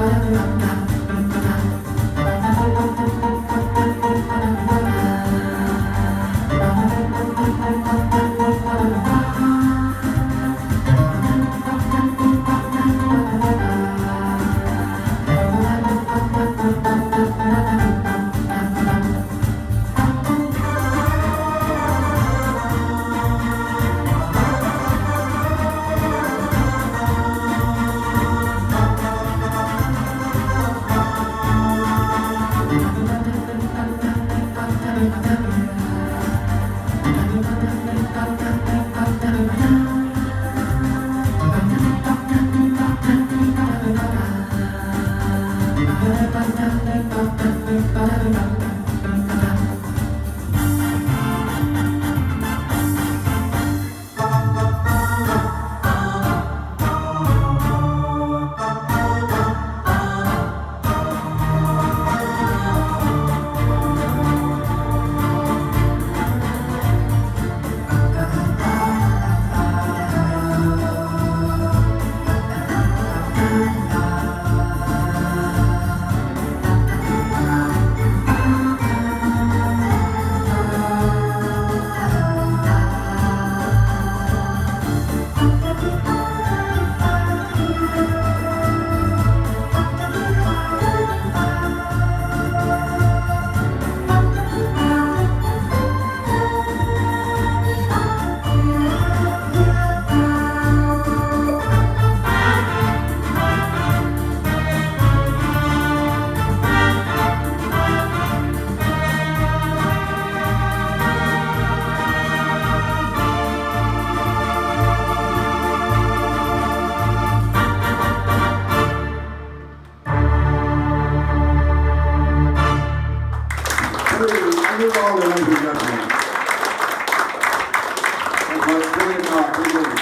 Bye. なるほど。You all, ladies and gentlemen. Thank you,